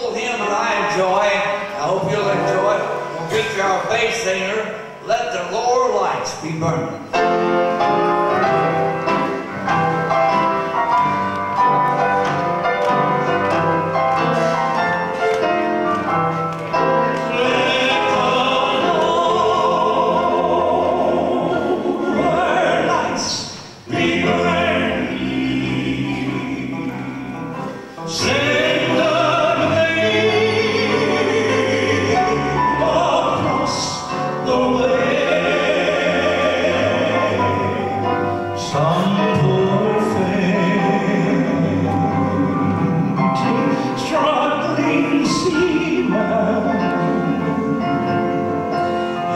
old hymn that I enjoy. I hope you'll enjoy it. We'll feature our bass singer, Let the Lower Lights Be Burning.